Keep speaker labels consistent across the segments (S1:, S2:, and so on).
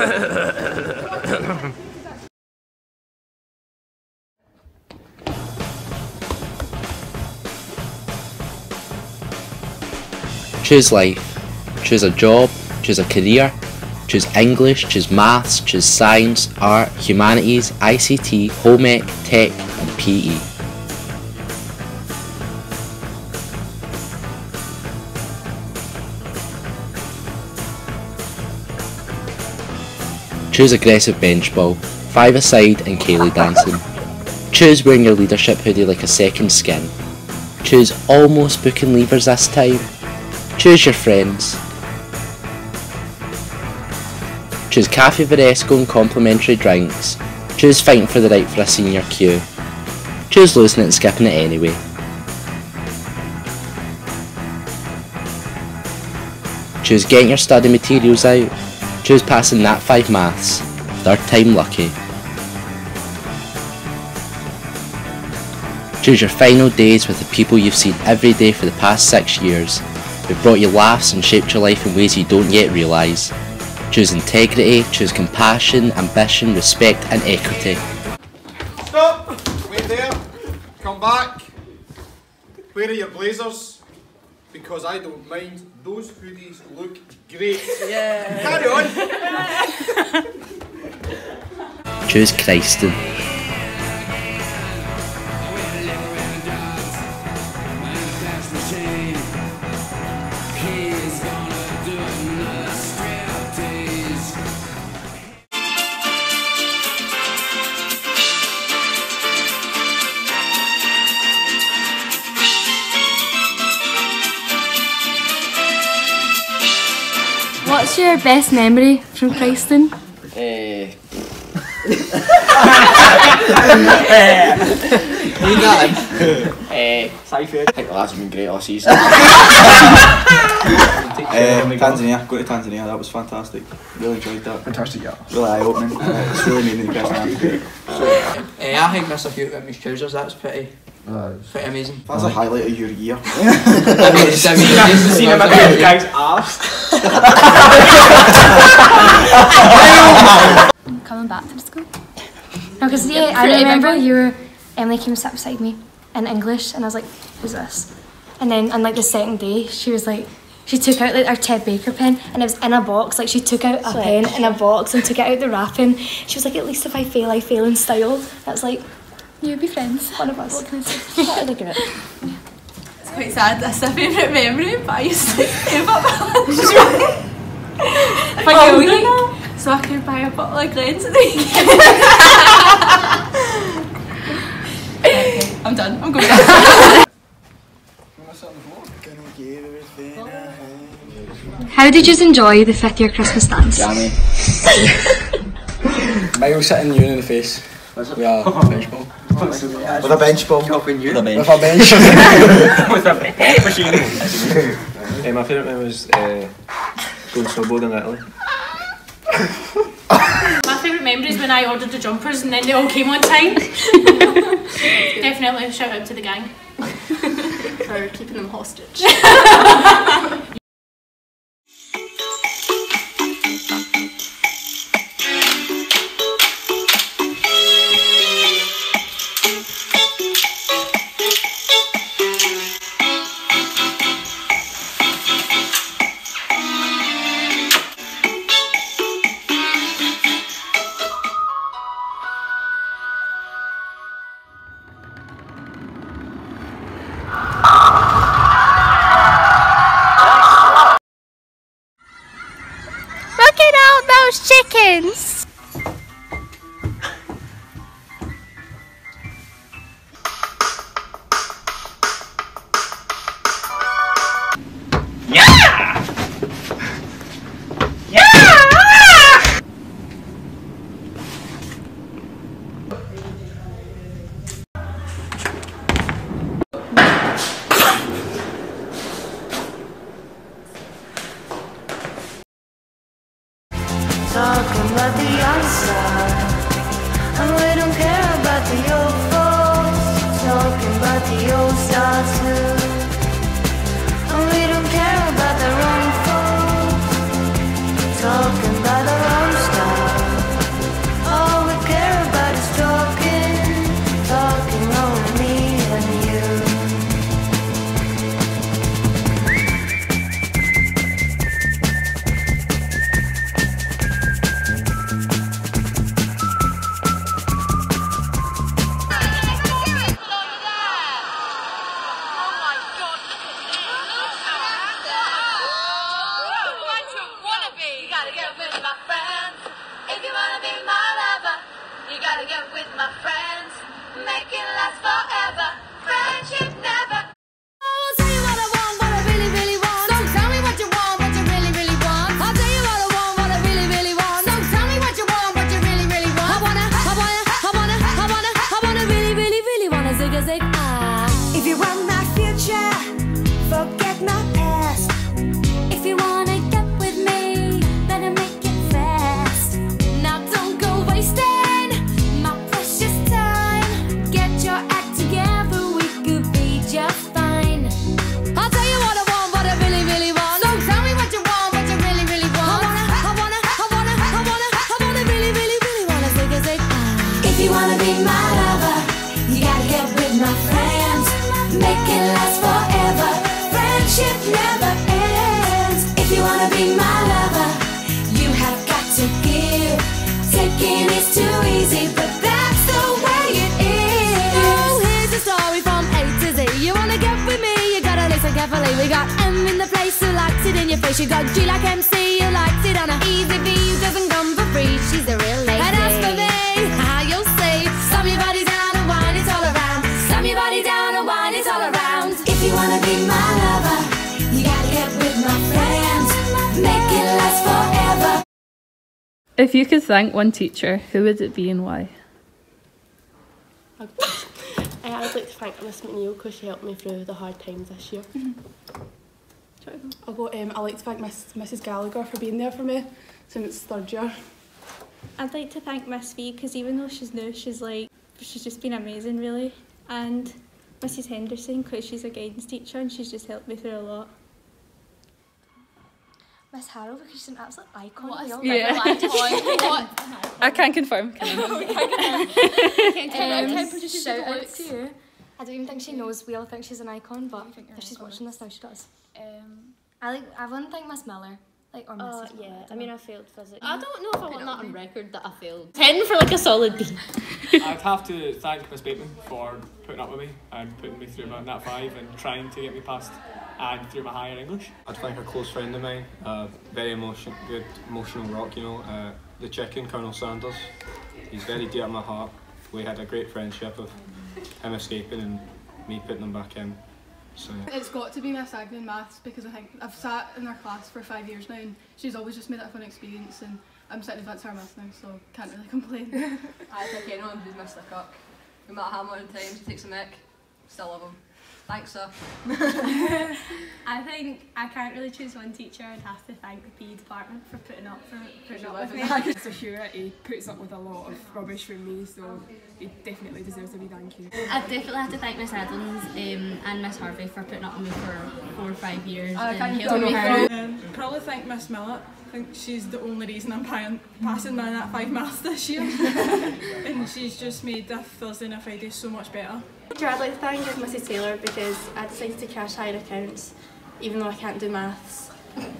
S1: Choose life. Choose a job. Choose a career. Choose English. Choose maths. Choose science, art, humanities, ICT, home ec, tech, and PE. Choose aggressive bench ball, five aside and Kaylee dancing. Choose wearing your leadership hoodie like a second skin. Choose almost booking levers this time. Choose your friends. Choose Cafe Varesco and complimentary drinks. Choose fighting for the right for a senior queue. Choose losing it and skipping it anyway. Choose getting your study materials out. Choose passing that 5 maths. Third time lucky. Choose your final days with the people you've seen every day for the past 6 years, who've brought you laughs and shaped your life in ways you don't yet realise. Choose integrity, choose compassion, ambition, respect and equity.
S2: Stop! Wait there. Come back. Where are your blazers? Because I don't mind. Those hoodies look great. Yeah. Carry on.
S1: Choose
S3: Chryston. Best memory from Chryston?
S4: Eh,
S5: You done?
S4: eh,
S5: Seifert.
S4: I think the lads have been great all season.
S5: Uh, Tanzania, go to Tanzania, that was fantastic. Really enjoyed that.
S2: Fantastic, yeah.
S5: Really eye opening. Uh, it's really made me the best man.
S6: Eh, I think Mr. Hugh got me trousers, that's pretty, Uh, pretty amazing.
S5: That's a highlight of your year.
S6: I mean, it's, I mean, it's
S5: Seen him at the guy's ass.
S3: Coming back to the school. No, because yeah, I remember you were, Emily came and sat beside me in English, and I was like, who's this? And then on like the second day, she was like, she took out like our Ted Baker pen, and it was in a box. Like she took out a pen in a box and took it out the wrapping. She was like, at least if I fail, I fail in style. That's like, you'd be friends, one of us. What can I say?
S7: It's quite sad. That's a favourite memory, but I used to save up for
S3: Oh,
S7: a week so I could buy a bottle of Glens at the weekend. okay, I'm done. I'm going.
S3: How did you enjoy the fifth year Christmas dance?
S4: Jammy. Miles sitting you in the face. We are bench ball.
S5: With a bench bomb. With a bench.
S4: With a bench.
S5: With a bench machine.
S4: Eh, my favourite memory was uh, going snowboarding in Italy.
S7: My favourite memory is when I ordered the jumpers and then they all came on time. Definitely shout out to the gang for keeping them hostage.
S8: Friends! with my friends, making last forever. It
S9: in your face. You got G like MC, who likes it on a easy V. Who doesn't come for free. She's a real lady. And as for me, how you'll see. Slam your body down and wine it all around. Slam your body down and wine it all around.
S8: If you wanna be my lover, you gotta get with my friends. Make it last forever.
S10: If you could thank one teacher, who would it be and why?
S11: I would like to thank Miss McNeil because she helped me through the hard times this year. Mm-hmm.
S12: I'll go, um, I'd like to thank Miss, Mrs Gallagher for being there for me since third year.
S13: I'd like to thank Miss V because even though she's new, she's like she's just been amazing really. And Mrs Henderson because she's a guidance teacher and she's just helped me through a lot.
S3: Miss Harrow because she's an absolute icon.
S13: What a
S3: We all
S10: Yeah.
S3: love her.
S13: What?
S10: I can confirm.
S3: Um, shout out to you. I don't even think she knows we all think she's an icon, but if she's watching this now, she does.
S11: Um,
S3: I like. I want to thank Miss Miller, like or
S11: uh,
S3: Mrs.
S11: yeah, I mean I failed physics.
S14: I don't know if I want that on record that I failed. 10 for like a solid B.
S4: I'd have to thank Miss Bateman for putting up with me and putting me through my Nat 5 and trying to get me past and through my higher English.
S15: I'd thank a close friend of mine, uh, very emotion, good emotional rock, you know, uh, the chicken, Colonel Sanders. He's very dear to my heart. We had a great friendship of him escaping and me putting him back in. So
S12: It's got to be Miss Agnew in maths because I think I've sat in her class for five years now and she's always just made it a fun experience and I'm sitting advanced higher maths now so can't really complain.
S16: I think anyone who's missed a cup, no matter how many times he takes a mic, still love him. Thanks, sir.
S13: I think I can't really choose one teacher. I'd have to thank the PE department for putting up for putting up with me.
S17: It's a Hewitt, he puts up with a lot of rubbish from me, so he definitely deserves a wee thank you.
S14: I definitely have to thank Miss Edmonds um, and Miss Harvey for putting up with me for four or five years
S12: I
S14: and
S12: can't
S14: helping me through.
S12: Um, probably thank Miss Millett. I think she's the only reason I'm pa- passing my Nat 5 maths this year. and she's just made the Thursday and a Friday so much better.
S11: I'd like to thank is Mrs Taylor because I decided to crash higher accounts even though I can't do maths.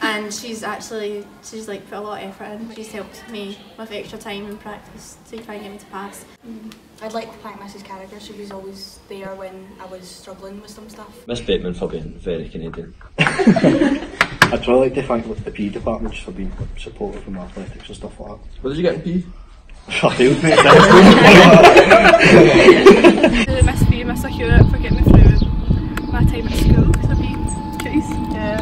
S11: And she's actually, she's like put a lot of effort in. She's helped me with extra time and practice to try and get me to pass. Mm.
S18: I'd like to thank Mrs Carragher. She was always there when I was struggling with some stuff.
S19: Miss Bateman for being very Canadian.
S20: I'd really like to thank the PE department just for being supportive of my athletics and stuff like that.
S19: What did you get in PE?
S20: I failed, mate.
S12: to Miss B, Mr Hewitt for getting me through my time at school because I've been cuties. Yeah.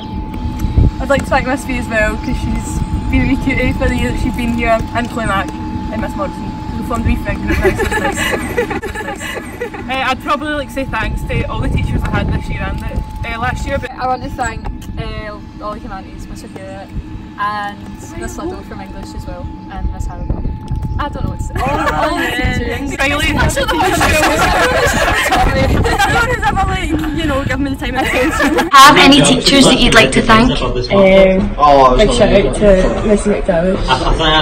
S12: I'd like to thank Miss B as well because she's been a wee cutie for the year that she's been here and Claymac and Miss Morrison. We formed a wee friend group now, so it's nice. Uh, I'd probably like to say thanks to all the teachers I had this year and the, uh, last year. But
S10: I want to thank uh, all the humanities, Mr. Hewitt, and Miss Liddell from English as well, and Miss Harrow. I don't know what to say. All, all the teachers.
S12: Riley.
S10: That's what the whole
S12: Everyone who's ever like, you know, give me the time and attention.
S21: Have any teachers that you'd like to thank?
S22: Um, big shout out to Miss McDowell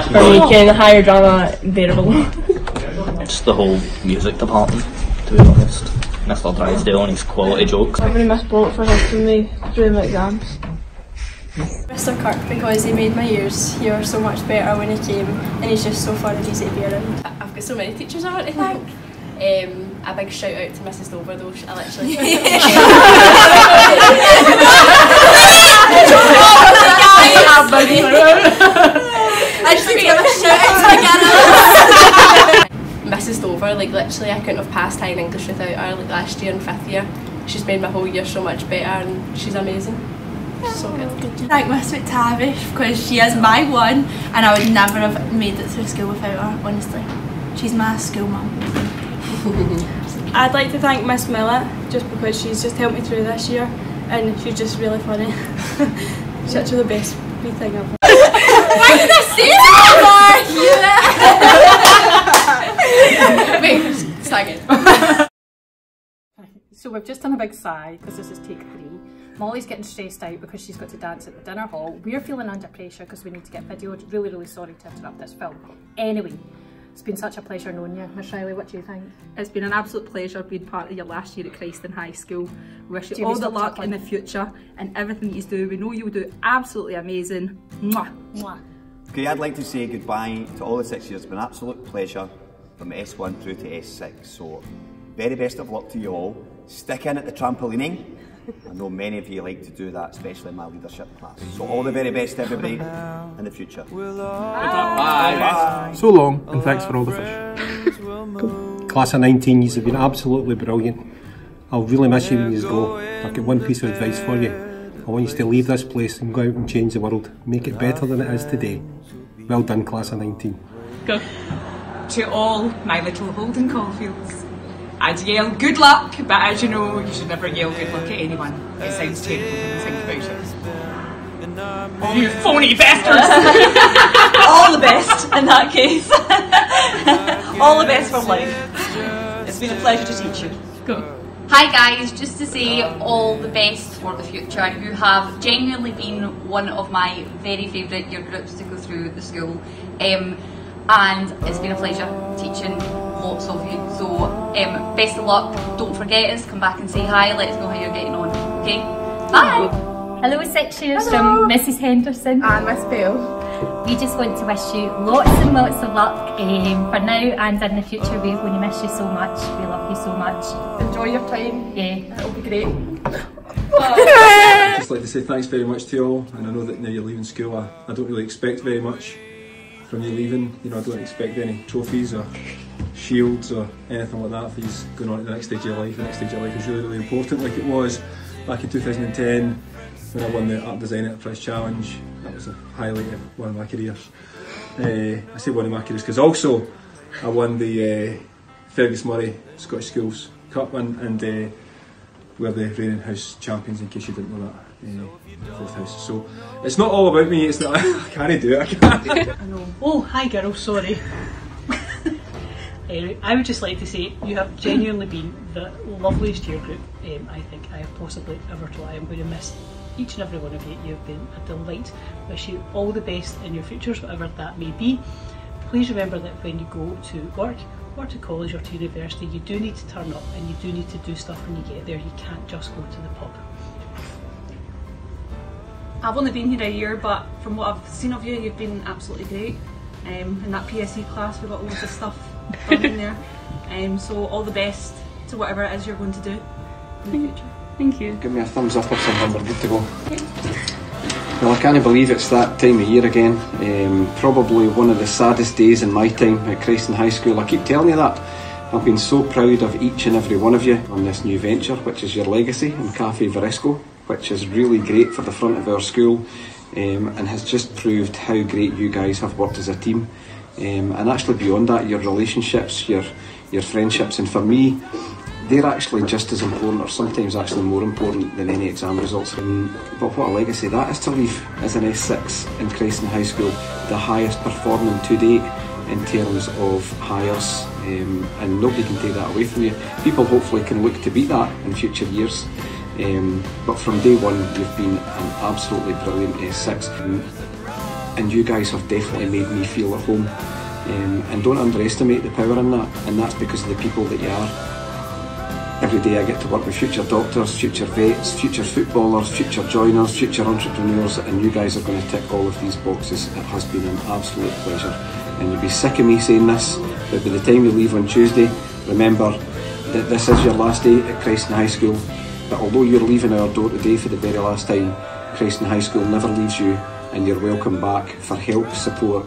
S22: for making higher drama bearable.
S19: Just the whole music department, to be honest. Mr. Drysdale and his quality jokes.
S22: I've Miss Bullock for helping me through my exams.
S11: Mr Kirk because he made my years here so much better when he came and he's just so fun and easy to be around.
S23: I've got so many teachers I want to thank. Um, a big shout out to Mrs Dover though, she- I literally... I just need to give a shout out to Mrs Dover, like literally I couldn't have passed high in English without her, like last year and fifth year. She's made my whole year so much better and she's amazing. She's so good.
S7: Thank Miss McTavish because she is my one and I would never have made it through school without her, honestly. She's my school mum.
S12: I'd like to thank Miss Millett just because she's just helped me through this year and she's just really funny. she's actually the best wee thing ever.
S7: Why did I say that?
S23: Wait, start again.
S24: So we've just done a big sigh because this is take three. Molly's getting stressed out because she's got to dance at the dinner hall. We're feeling under pressure because we need to get videoed. Really, really sorry to interrupt this film. Anyway, It's been such a pleasure knowing you. Miss Riley, what do you think?
S25: It's been an absolute pleasure being part of your last year at Chryston High School. We wish you all the
S24: Dr.
S25: luck in the future and everything you do. We know you'll do absolutely amazing. Mwah.
S24: Mwah.
S26: Okay, I'd like to say goodbye to all the six years. It's been an absolute pleasure from S1 through to S6. So, very best of luck to you all. Stick in at the trampolining. Eh? I know many of you like to do that, especially in my leadership class. So, all the very best to everybody in the future. Bye.
S27: So long, and thanks for all the fish. Class of 19, you've been absolutely brilliant. I'll really miss you when you go. I've got one piece of advice for you. I want you to leave this place and go out and change the world. Make it better than it is today. Well done, class of 19.
S28: Go. To all my little Holden Caulfields, I'd yell good luck, but as you know, you should never yell good luck at anyone. It sounds terrible when you think about it. Oh, you phony bastards!
S29: All the best in that case. All the best for life. It's been a pleasure to teach you.
S28: Go.
S30: Hi guys, just to say all the best for the future. You have genuinely been one of my very favourite year groups to go through the school. Um, and it's been a pleasure teaching lots of you. So um, best of luck. Don't forget us, come back and say hi, let us know how you're getting on. Okay? Bye!
S31: Hello six years from Mrs Henderson and Miss Bell. We just want to wish you lots and lots of luck um, for now and in the future. We're going to miss you so much. We love you so much. Enjoy your time. Yeah, it'll be great.
S27: just like to say thanks very much to you all, and I know that now you're leaving school, I, I don't really expect very much from you leaving. You know, I don't expect any trophies or shields or anything like that for you going on to the next stage of your life. The next stage of your life is really, really important, like it was back in 2010 when I won the Art Design Enterprise Challenge. That was a highlight of one of my careers. Uh, I say one of my careers because also I won the uh, Fergus Murray Scottish Schools Cup and, and uh, we're the reigning house champions in case you didn't know that. Fourth house. So it's not all about me. It's not. I can't do it. I can't.
S24: I know. Oh, hi girls, sorry. I would just like to say you have genuinely been the loveliest year group um, I think I have possibly ever taught. I am going to miss each and every one of you. You've been a delight. Wish you all the best in your futures, whatever that may be. Please remember that when you go to work or to college or to university, you do need to turn up and you do need to do stuff when you get there. You can't just go to the pub.
S12: I've only been here a year, but from what I've seen of you, you've been absolutely great. Um, in that PSE class, we've got loads of stuff done in there. Um, so all the best to whatever it is you're going to do in the future.
S24: Thank you.
S32: Give me a thumbs up or something, we're good to go. Well, I can't believe it's that time of year again. Um, probably one of the saddest days in my time at Chryston High School. I keep telling you that. I've been so proud of each and every one of you on this new venture, which is your legacy in Cafe Varesco, which is really great for the front of our school um, and has just proved how great you guys have worked as a team. Um, and actually beyond that, your relationships, your your friendships, and for me, they're actually just as important, or sometimes actually more important than any exam results. Um, but what a legacy that is to leave as an S6 in Chryston High School, the highest performing to date in terms of hires, um, and nobody can take that away from you. People hopefully can look to beat that in future years. Um, but from day one, you've been an absolutely brilliant S6, um, and you guys have definitely made me feel at home. Um, and don't underestimate the power in that, and that's because of the people that you are. Every day I get to work with future doctors, future vets, future footballers, future joiners, future entrepreneurs, and you guys are going to tick all of these boxes. It has been an absolute pleasure. And you'll be sick of me saying this, but by the time you leave on Tuesday, remember that this is your last day at Chryston High School. But although you're leaving our door today for the very last time, Chryston High School never leaves you, and you're welcome back for help, support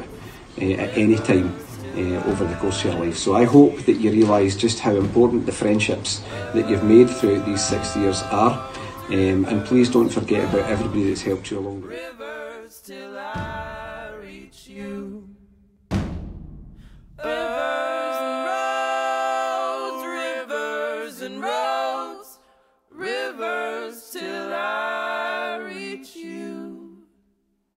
S32: uh, at any time uh, over the course of your life. So I hope that you realise just how important the friendships that you've made throughout these six years are. Um, and please don't forget about everybody that's helped you along the way.